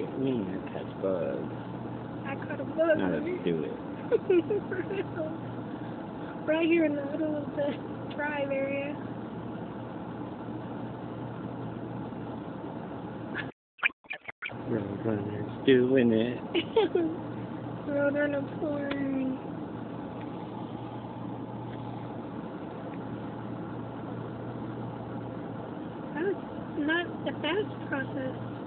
Get me to catch bugs. I caught a bug. Now let's do it. right here in the middle of the drive area. Roadrunner's doing it. Roadrunner porn. That was not a fast process.